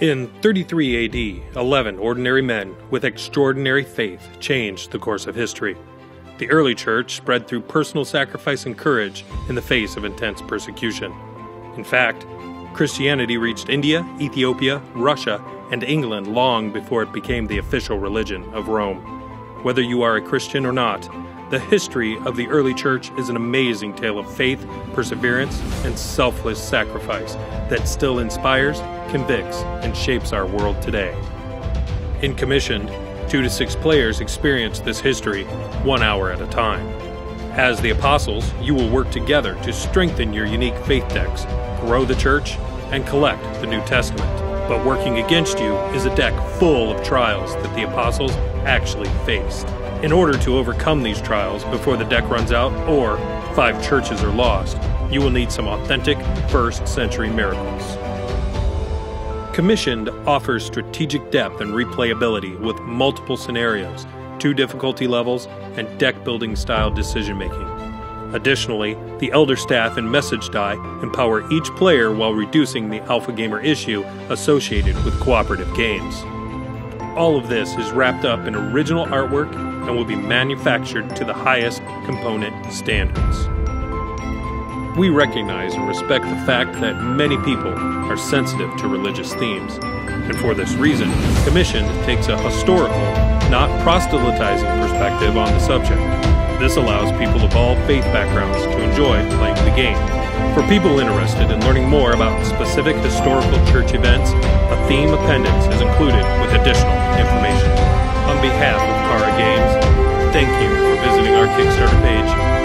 In 33 AD, 11 ordinary men with extraordinary faith changed the course of history. The early church spread through personal sacrifice and courage in the face of intense persecution. In fact, Christianity reached India, Ethiopia, Russia, and England long before it became the official religion of Rome. Whether you are a Christian or not, the history of the early church is an amazing tale of faith, perseverance, and selfless sacrifice that still inspires, convicts, and shapes our world today. In commissioned, two to six players experience this history one hour at a time. As the apostles, you will work together to strengthen your unique faith decks, grow the church, and collect the New Testament. But working against you is a deck full of trials that the apostles actually faced. In order to overcome these trials before the deck runs out or five churches are lost, you will need some authentic first century miracles. Commissioned offers strategic depth and replayability with multiple scenarios, two difficulty levels, and deck building style decision making. Additionally, the Elder Staff and Message Die empower each player while reducing the Alpha Gamer issue associated with cooperative games. All of this is wrapped up in original artwork and will be manufactured to the highest component standards. We recognize and respect the fact that many people are sensitive to religious themes, and for this reason, Commission takes a historical, not proselytizing perspective on the subject. This allows people of all faith backgrounds to enjoy playing the game. For people interested in learning more about specific historical church events, a theme appendix is included with additional information. On behalf of Chara Games, thank you for visiting our Kickstarter page